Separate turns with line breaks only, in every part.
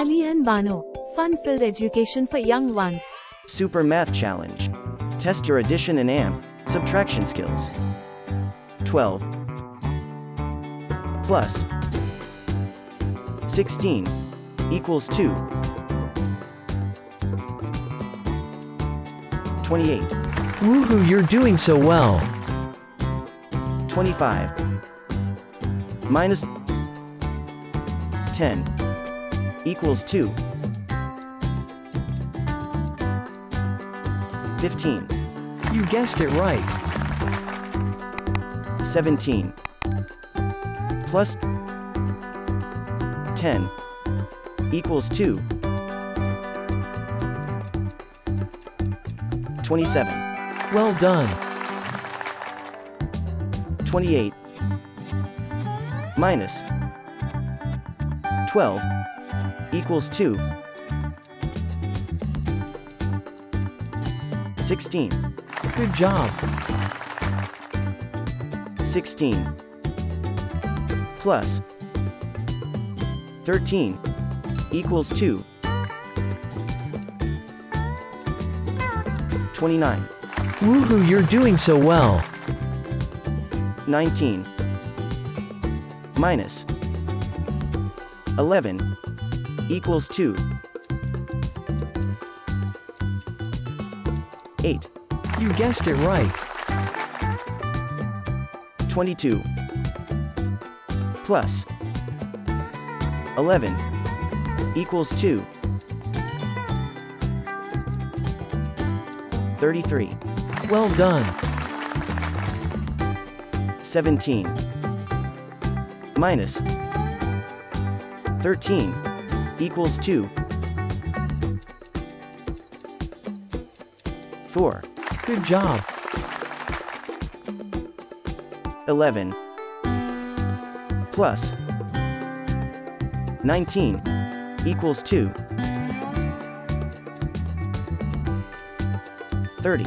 Ali and Bano. Fun-filled education for young ones.
Super Math Challenge. Test your addition and amp, subtraction skills. 12 plus 16 equals 2. 28,
Woohoo, you're doing so well.
25 minus 10 equals 2. 15,
You guessed it right.
17 plus 10 equals 2. 27,
Well done.
28 minus 12 equals 2. 16,
Good job.
16 plus 13 equals 2. 29,
Woohoo, you're doing so well.
19 minus 11 equals 2. 8,
You guessed it right.
22 plus 11 equals 2. 33,
Well done.
17 minus 13 equals 2. 4,
Good job.
11 plus 19 equals 2. 30,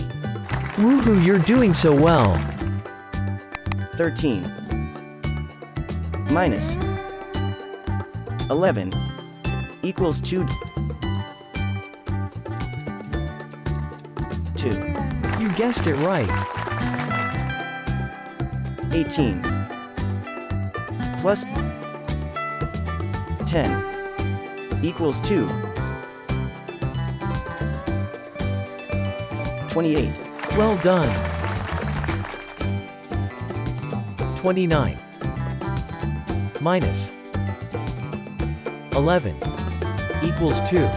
Woohoo, you're doing so well.
13 minus 11 equals 2. 2,
You guessed it right.
18 plus 10 equals 2. 28,
Well done. 29 minus 11 equals 2.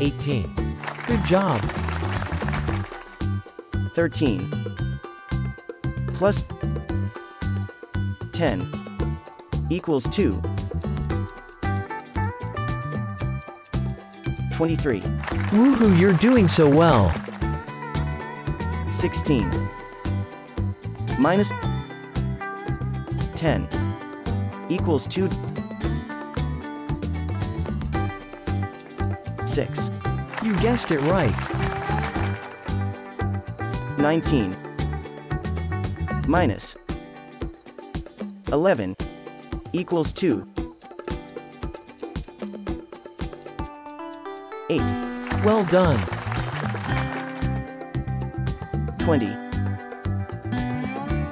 18. Good job.
13 plus 10 equals 2. 23,
Woohoo, you're doing so well.
16 minus 10 equals 2. 6,
You guessed it right.
19 minus 11 equals 2. 8,
Well done.
20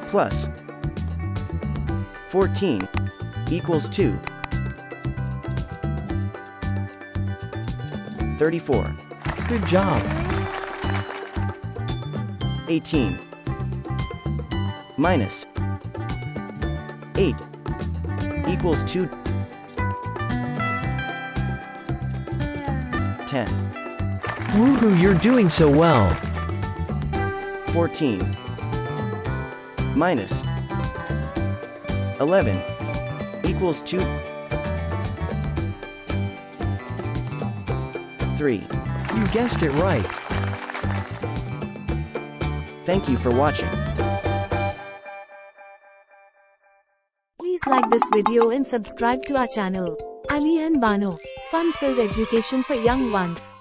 plus 14 equals 2. 34,
Good job.
18 minus 8 equals 2. 10,
Woohoo, you're doing so well.
14 minus 11 equals 2. 3.
You guessed it right.
Thank you for watching.
Please like this video and subscribe to our channel. Ali and Bano. Fun-filled education for young ones.